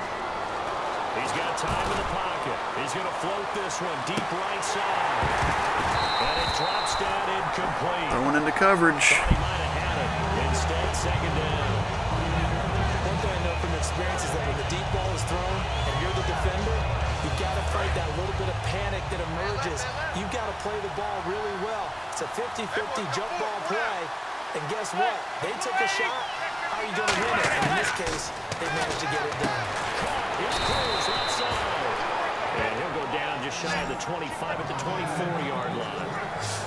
He's got time in the pocket. He's going to float this one deep right side. And it drops down incomplete. Throwing into coverage. Thought he might have had it. Instead, second down. One thing I know from experience is that when the deep ball is thrown and you're the defender, you've got to fight that little bit of panic that emerges. You've got to play the ball really well. It's a 50-50 jump ball play. And guess what? They took a shot. How are you going to win it? In this case, they managed to get it done. Here's Cruz left side. And he'll go down just shy of the 25 at the 24-yard line.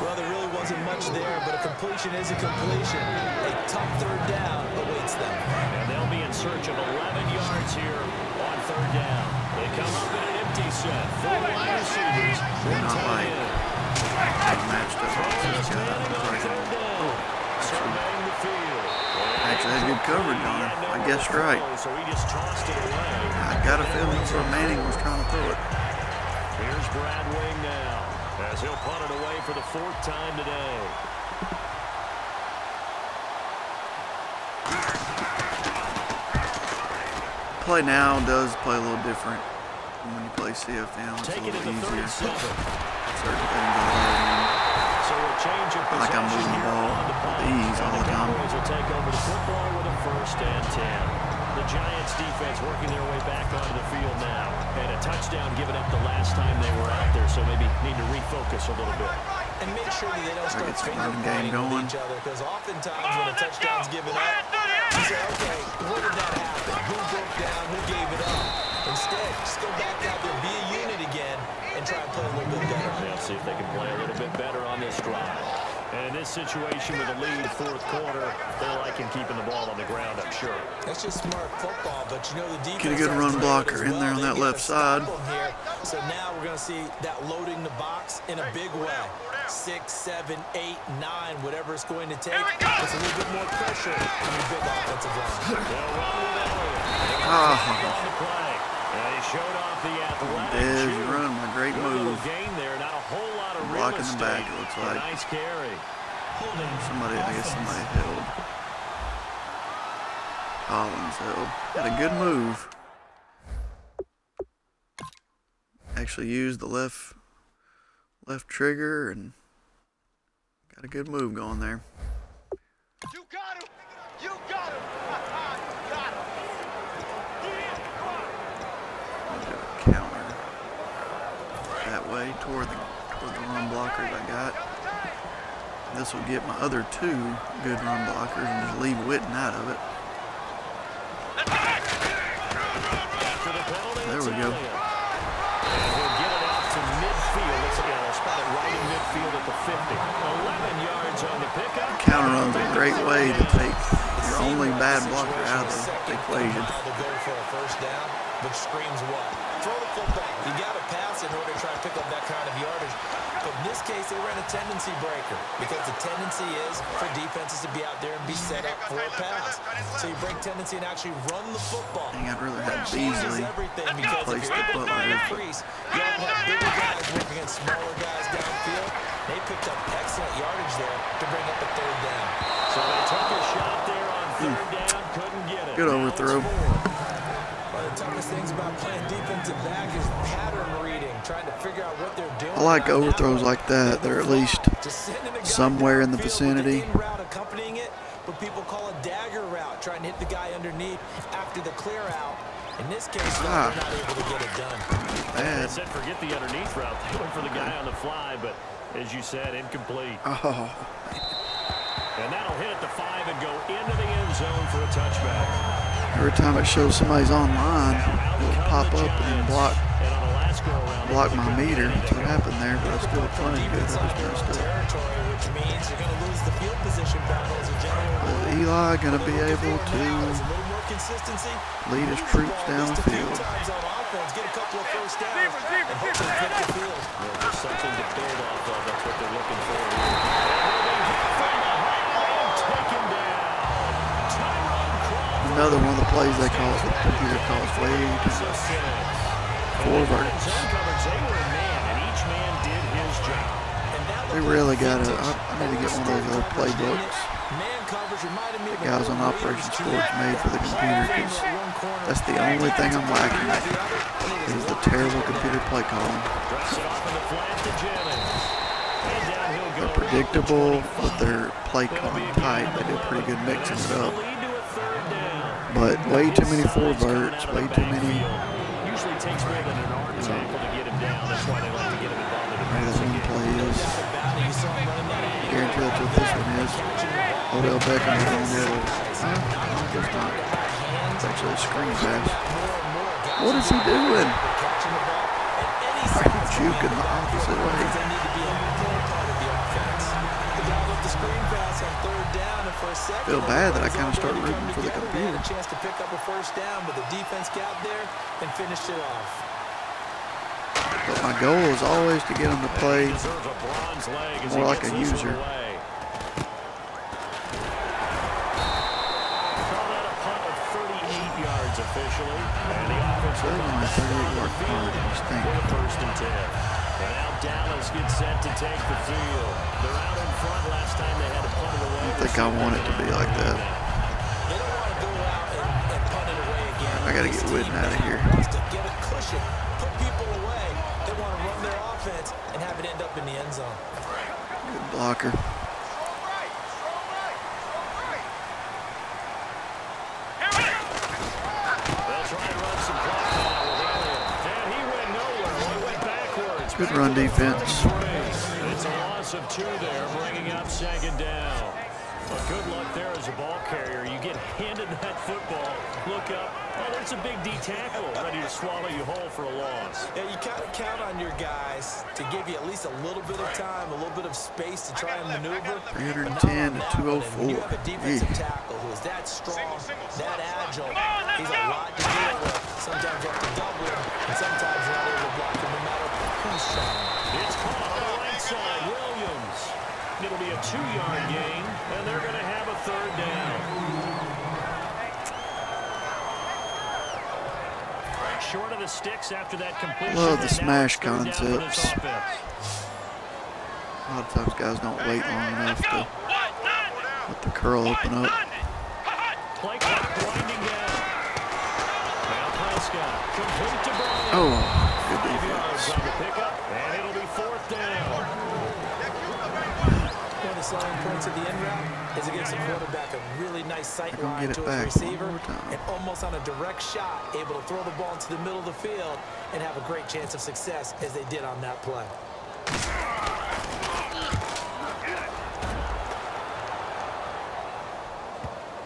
Well, there really wasn't much there, but a completion is a completion. A tough third down awaits them. And they'll be in search of 11 yards here on third down. They come up empty set. Four wide. Not like matched up with this guy. Field. Actually had good coverage on him. I guessed right. I got a feeling that's Manning was trying to throw it. Here's Brad Wing now as he'll punt it away for the fourth time today. Play now does play a little different from when you play CFM. It's a Taking it little easier. 37. Certain things are harder. So a change of I like I'm moving the ball on with ease And all the the time. Cowboys will take over the football with a first and 10. The Giants defense working their way back onto the field now. And a touchdown given up the last time they were out there, so maybe need to refocus a little bit. And make sure that they don't Try to start get some finger running game pointing going. with each other because oftentimes when a touchdown's given up, you say, okay, where did that happen? Who broke down? Who gave it up? Instead, just go back out there, be a unit again, and try and play a little bit better. They'll see if they can play a little bit better on this drive. And in this situation with a lead fourth quarter, they're liking keeping the ball on the ground, I'm sure. That's just smart football, but you know the defense Get a good run blocker as in there on They that left side. Here. So now we're going to see that loading the box in a big way. Six, seven, eight, nine, whatever it's going to take. It's a little bit more pressure on your big offensive line. They'll run with Elliott. Ah. Dez, shoot. you run my great Good little move. gain there. Not a whole lot of real Blocking the back, it looks like. Nice carry. Holding. Somebody, I guess offense. somebody held. Collins held. Had a good move. Actually used the left left trigger and got a good move going there. You got him! You got him! you got him! Do a counter that way toward the toward the run blockers I got. This will get my other two good run blockers and just leave Witten out of it. The There we go. And he'll get it out to midfield. It's a spot it right in midfield at the 50. 11 yards on the pickup. Counter run's a great way to take your only bad blocker out of the equation. To go for a first down, but screams what? Throw the football. You got to pass in order to try to pick up that kind of yardage. But in this case, they ran a tendency breaker because the tendency is for defenses to be out there and be set up for a pass. So you break tendency and actually run the football. Dang, I'd rather have Beasley everything because place the Butler find with. increase, you have bigger guys working against smaller guys downfield. They picked up excellent yardage there to bring up a third down. So they took a shot there on third hmm. down. Couldn't get it. Good overthrow. It's. One of the toughest things about playing defensive back is pattern reading, trying to figure out what they're doing. I like overthrows like that. They're at least Just sending a guy somewhere in the vicinity. in route accompanying it, what people call a dagger route, trying to hit the guy underneath after the clear out. In this case, Ah. they're not able to get it done. They bad. said forget the underneath route. They went for the guy on the fly, but as you said, incomplete. Oh, And that'll hit at the five and go into the end zone for a touchback. Every time it shows somebody's online, it'll pop up and block block my meter. That's what happened there, but I still playing good. I own messed up. means you're going to. Is Eli be able to it's lead his troops ball Another one of the plays they call the computer calls way too much. Four verts. They were a man, and each man did his job. And that They looked really gotta. I, I need to get one of those other coverage, didn't it? playbooks. Man coverage reminded me of The guys on Operation Sports made for the computer because that's the only thing I'm lacking is the terrible computer play calling. Drops it off in the flat to Jennings. And down he'll go. They're predictable, but they're play calling tight. They do a pretty good mixing it up. But way too many verts, way too many. Usually takes more than an arm tackle to get him down. That's why they like to get him involved in the passing play is. You saw him running that. Guarantee that's what this one is. Odell Beckham is on there. Huh? No, it's not. It's actually a screen pass. What is he doing? Catching the ball at any Are you juking the opposite way? Feel bad that I kinda all start rooting for the together. They had computer. a chance to pick up a first down, but the defense got there and finished it off. But my goal is always to get him to play Deserves a bronze leg as more like a user. away. Call that a punt of 38 yards officially. And the offense So will they're come only back 38 on the yard field punt, I for the first and 10. Dallas gets set to take the field. They're out in front last time they had to punt it away. I don't think I want it to be like that. They don't want to go out and, and punt it away again. I gotta get Witten out of here. wants to get a cushion, put people away. They want to run their offense and have it end up in the end zone. Good blocker. They'll try and run some clock out with Elliott. And he went nowhere. He went backwards. Good run defense. It's a loss of two there, bringing up second down. Well, good luck there as a ball carrier. You get handed that football, look up, oh, there's a big D tackle ready to swallow you whole for a loss. Yeah, you kind of count on your guys to give you at least a little bit of time, a little bit of space to try and maneuver. 310 But not on to that one. And When you 204. have a oh defensive Yeah. tackle who is that strong, that agile, he's a lot to deal with. Sometimes you have to double him, and sometimes you're not able to block shot. It's caught on the right side, Williams. It'll be a two-yard gain, and they're going to have a third down. Short of the sticks after that completion. Love the and now it's smash third down for this concepts. A lot of times guys don't wait long enough to let the curl open up. Play clock winding down. Now Prescott, complete to Bryant. Oh, good defense. yards yards on the and it'll be fourth down. One of the selling points of the end route is it gives the quarterback a really nice sight line to his receiver one more time. and almost on a direct shot able to throw the ball into the middle of the field and have a great chance of success as they did on that play.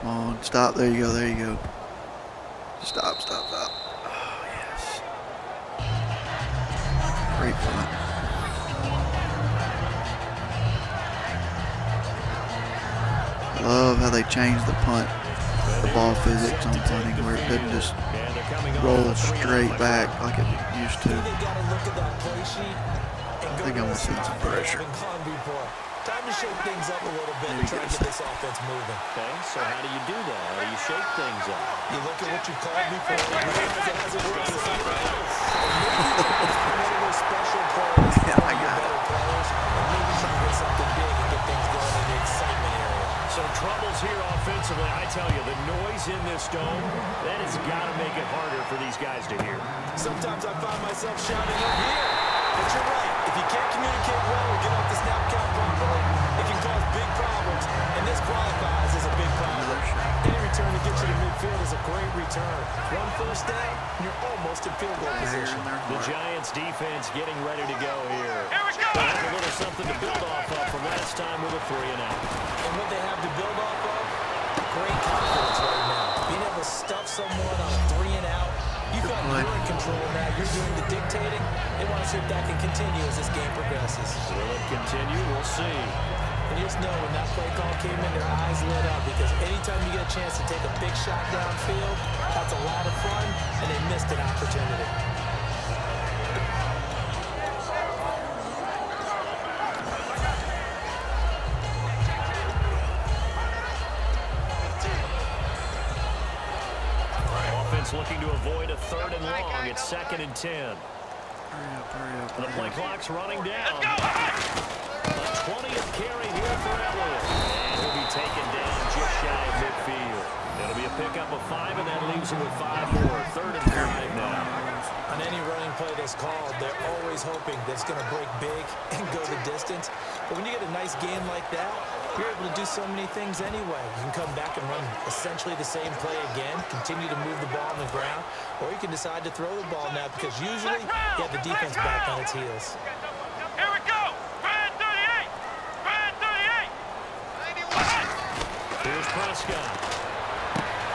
Come on, stop. There you go. There you go. Love how they changed the punt, the ball physics on punting, where it doesn't just And they're coming up roll with a three-and-out straight back like it used to. They got to look at that play sheet and go think I'm a gonna send some pressure. haven't gone before. Time to shake things up a little bit and try to get get this offense moving. Okay, so how do you do that? How do you shake things up? You look at what you called before, you it hasn't worked for somebody else. And maybe you try to find one of those special plays, Yeah, I one of your got it. better players, and maybe try to get something big and get things going in the excitement area. So troubles here offensively. I tell you, the noise in this dome, that has got to make it harder for these guys to hear. Sometimes I find myself shouting up here. But you're right. If you can't communicate well or get off the snap count properly, it can cause big problems. And this qualifies as a big problem. Any return to get you to midfield is a great return. One first down, you're almost in field goal position. The Giants defense getting ready to go here. Here we go. They have a little something to build off of from last time with a three and out. And what they have to build off of, great confidence right now. Being able to stuff someone on a three and out. You feel like play. you're in control now. You're doing the dictating. They want to see if that can continue as this game progresses. Will it continue? We'll see. And you just know when that play call came in, their eyes lit up because anytime you get a chance to take a big shot downfield, that's a lot of fun, and they missed an opportunity. Offense looking to avoid a third and long. It's second and ten. Hurry up, hurry up, The play clock's running down. 20th carry here for Elliott. And he'll be taken down just shy of midfield. It'll be a pickup of five, and that leaves him with five more. Third and five now. On any running play that's called, they're always hoping that's going to break big and go the distance. But when you get a nice game like that, you're able to do so many things anyway. You can come back and run essentially the same play again, continue to move the ball on the ground, or you can decide to throw the ball now because usually you have the defense back on its heels. Here we go. Brand 38. Brand 38. 91. Here's Prescott.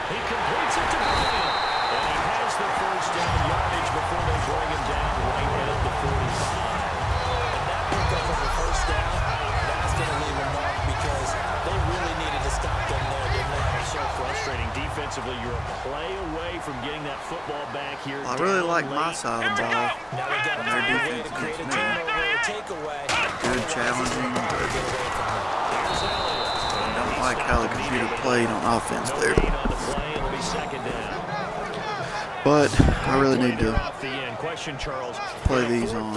He completes it to Bryant. And he has the first down yardage before they bring him down right at the 45. And that pickup on the first down, that's going to leave a mark because they really needed to stop them there, didn't they? So frustrating defensively. You're a play away from getting that football back here. I really down like my late. side of the ball. Now they got Their find a way defense to create against me. turnover or a takeaway. Good challenging, but like how the computer played on offense there. gain on the play. It'll be second down. But I really need to off the end. Question, Charles. play these on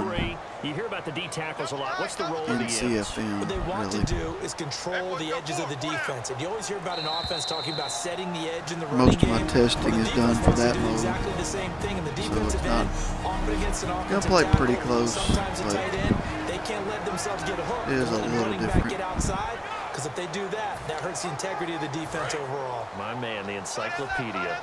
You hear about the D tackles a lot. What's the role of the ends? CFM, What they want really. to do is control the edges of the defense. And you always hear about an offense talking about setting the edge in the running Most of my game. testing is done for that mode. Exactly the same thing in the So defensive it's not- end. Often against play tackle, pretty close, Sometimes a but tight end, they can't let themselves get hooked. it is a little running back different. Get outside. Because if they do that, that hurts the integrity of the defense overall. My man, the encyclopedia.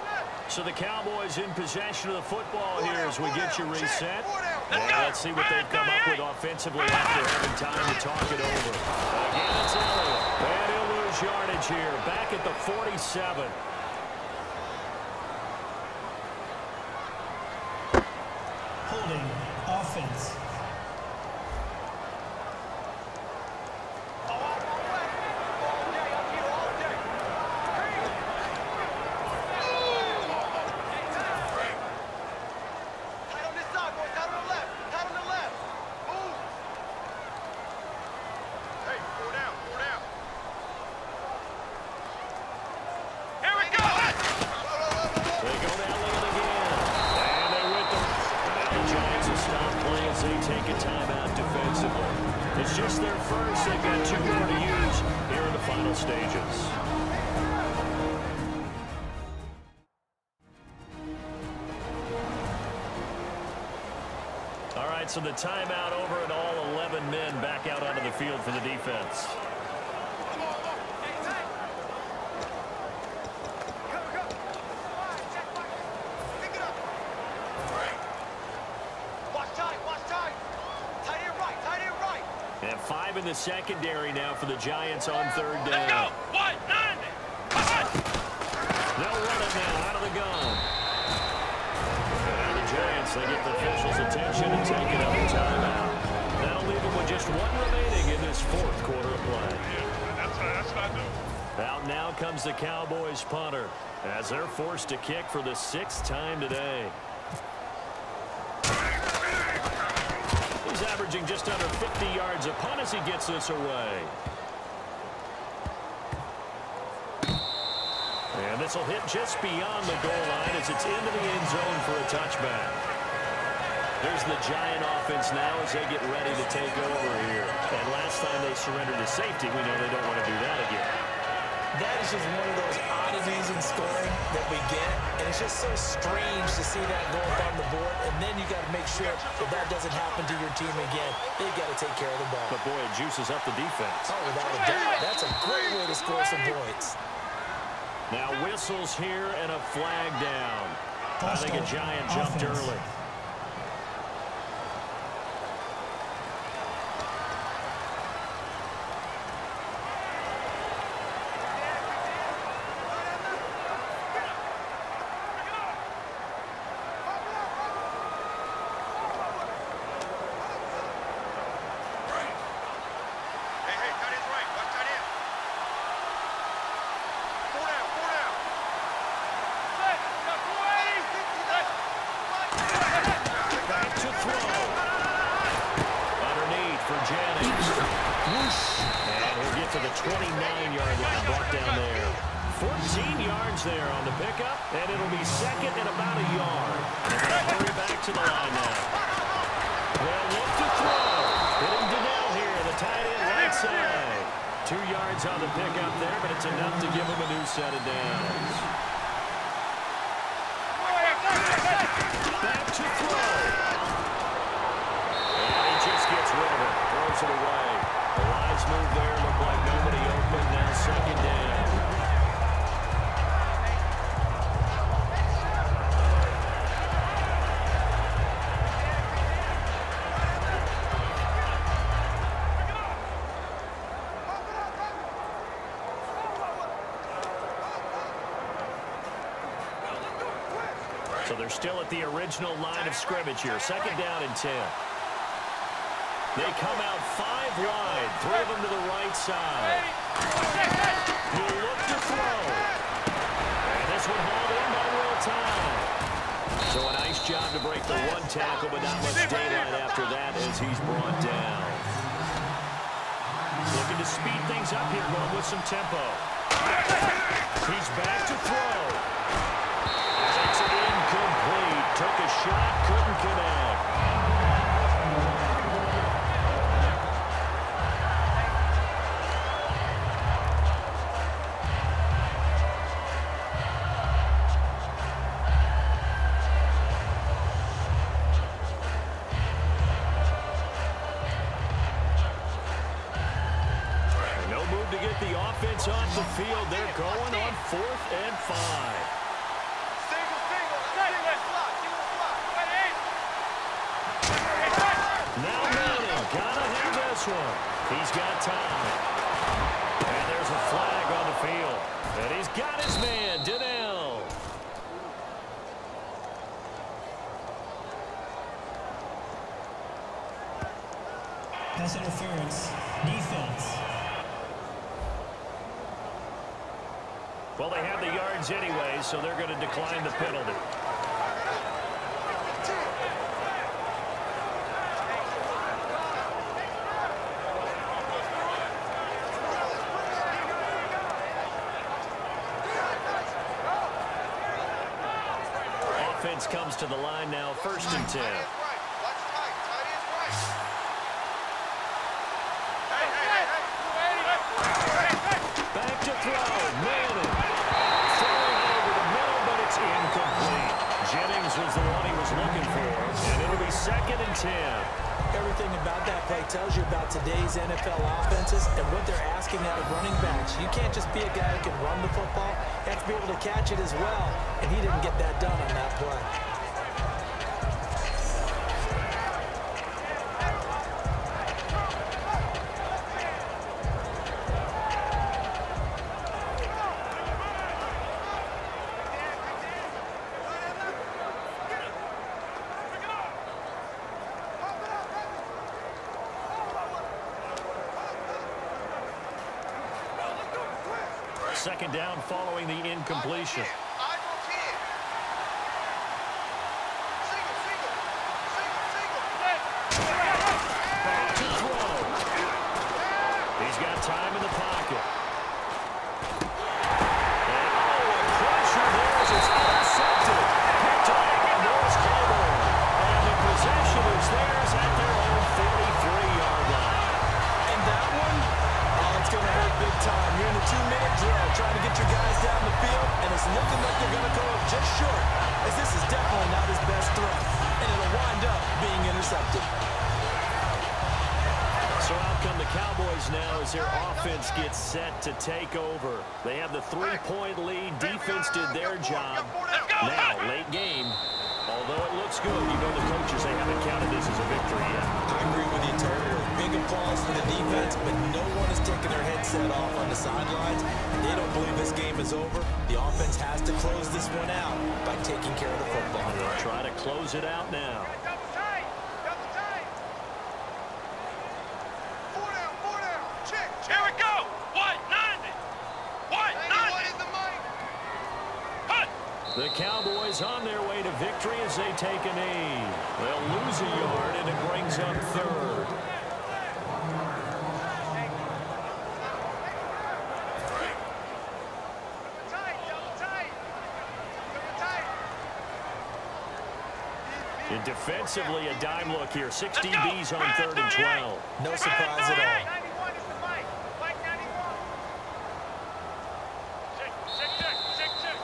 So the Cowboys in possession of the football here as we get you reset. And let's see what they've come up with offensively after having time to talk it over. Again, it's Elliott. And he'll lose yardage here. Back at the 47. Holding. So the timeout over and all 11 men back out onto the field for the defense. Watch tight, watch tight. Tight end right, tight end right. And five in the secondary now for the Giants on third Let's go. down. They'll run it now out of the gun. They get the officials' attention and take it the timeout. That'll leave them with just one remaining in this fourth quarter of play. That's, that's what I do. Out now comes the Cowboys punter as they're forced to kick for the sixth time today. He's averaging just under 50 yards a punt as he gets this away. And this will hit just beyond the goal line as it's into the end zone for a touchback. There's the Giant offense now as they get ready to take over here. And last time they surrendered to safety, we know they don't want to do that again. That is just one of those oddities in scoring that we get, and it's just so strange to see that go up on the board, and then you got to make sure that that doesn't happen to your team again. They've got to take care of the ball. But boy, it juices up the defense. Oh, without a doubt, that's a great way to score some points. Now whistles here and a flag down. I think a. Giant jumped early. They're still at the original line of scrimmage here. Second down and 10. They come out five wide. Three of them to the right side. He'll look to throw. And this one hauled in by Will Tye. So a nice job to break the one tackle, but not much daylight after that as he's brought down. Looking to speed things up here, going with some tempo. He's back to throw. It's incomplete. Took a shot, couldn't connect. No move to get the offense off the field. They're going on fourth and five. Single, single. Single slot, single slot. Tight end. Now Manning, gotta have this one. He's got time. And there's a flag on the field. And he's got his man, Donnell. Pass interference. Defense. Well, they have the yards anyway, so they're going to decline the penalty. Offense comes to the line now, first and 10. Tight end's right. Watch tight. Tight end's right. Hey, hey, hey, hey. Back to throw. Manning. Throwing it over the middle, but it's incomplete. Jennings was the one he was looking for. And it'll be second second and 10. Everything about that play tells you about today's NFL offenses and what they're asking out of running backs. You can't just be a guy who can run the football. You have to be able to catch it as well, and he didn't get that done on that play. Job. Now, late game. Although it looks good, you know the coaches, they haven't counted this as a victory yet. I agree with you totally. Big applause for the defense, but no one is taking their headset off on the sidelines. They don't believe this game is over. The offense has to close this one out by taking care of the football. They'll try to close it out now. Double tight. Double tight. Four down, four down. Check, check. Here we go. White, 90. White, 90. What is the mic? Cut. The Cowboys on their way to victory as they take a knee. They'll lose a yard, and it brings up third. And defensively, a dime look here. Six DBs on third and 12. No surprise at all. 91 is the mic. Mic 91. Check, check, check, check, check.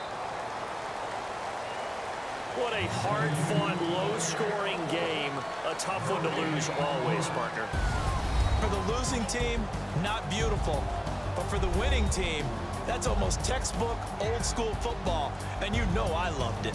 What a hard-fought, low-scoring game. A tough one to lose always, partner. For the losing team, not beautiful. But for the winning team, that's almost textbook, old-school football. And you know I loved it.